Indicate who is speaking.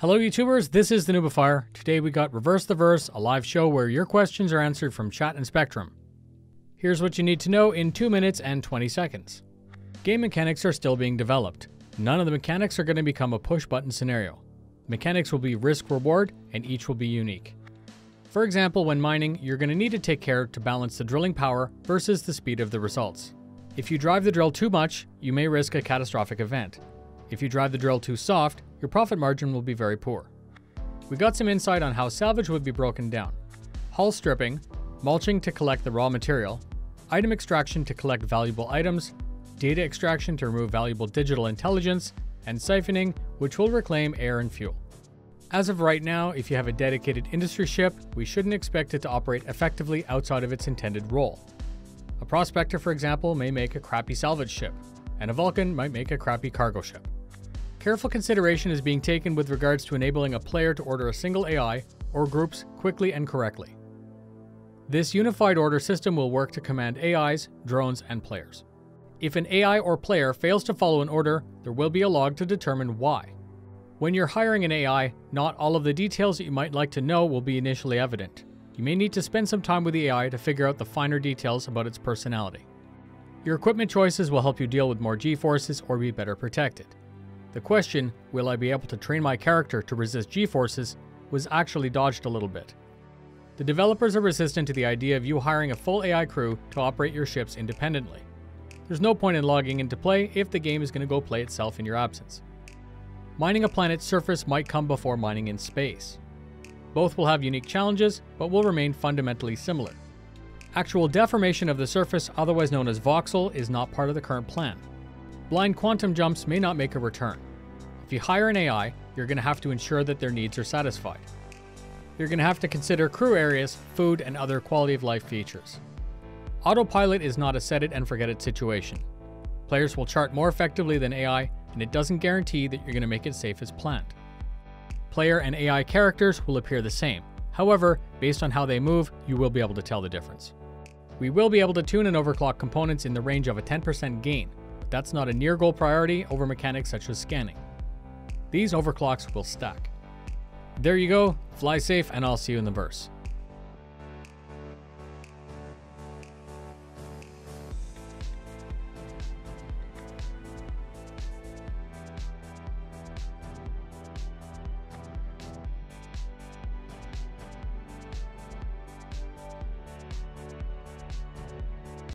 Speaker 1: Hello, YouTubers. This is the Noobifier. Today we got Reverse the Verse, a live show where your questions are answered from chat and Spectrum. Here's what you need to know in 2 minutes and 20 seconds. Game mechanics are still being developed. None of the mechanics are going to become a push button scenario. Mechanics will be risk reward, and each will be unique. For example, when mining, you're going to need to take care to balance the drilling power versus the speed of the results. If you drive the drill too much, you may risk a catastrophic event. If you drive the drill too soft, your profit margin will be very poor. We got some insight on how salvage would be broken down. Hull stripping, mulching to collect the raw material, item extraction to collect valuable items, data extraction to remove valuable digital intelligence, and siphoning, which will reclaim air and fuel. As of right now, if you have a dedicated industry ship, we shouldn't expect it to operate effectively outside of its intended role. A prospector, for example, may make a crappy salvage ship, and a Vulcan might make a crappy cargo ship. Careful consideration is being taken with regards to enabling a player to order a single AI or groups quickly and correctly. This unified order system will work to command AIs, drones, and players. If an AI or player fails to follow an order, there will be a log to determine why. When you're hiring an AI, not all of the details that you might like to know will be initially evident. You may need to spend some time with the AI to figure out the finer details about its personality. Your equipment choices will help you deal with more G-forces or be better protected. The question, will I be able to train my character to resist G-forces, was actually dodged a little bit. The developers are resistant to the idea of you hiring a full AI crew to operate your ships independently. There's no point in logging into play if the game is going to go play itself in your absence. Mining a planet's surface might come before mining in space. Both will have unique challenges, but will remain fundamentally similar. Actual deformation of the surface, otherwise known as voxel, is not part of the current plan blind quantum jumps may not make a return. If you hire an AI, you're going to have to ensure that their needs are satisfied. You're going to have to consider crew areas, food, and other quality of life features. Autopilot is not a set it and forget it situation. Players will chart more effectively than AI, and it doesn't guarantee that you're going to make it safe as planned. Player and AI characters will appear the same. However, based on how they move, you will be able to tell the difference. We will be able to tune and overclock components in the range of a 10% gain, that's not a near goal priority over mechanics such as scanning. These overclocks will stack. There you go, fly safe, and I'll see you in the verse.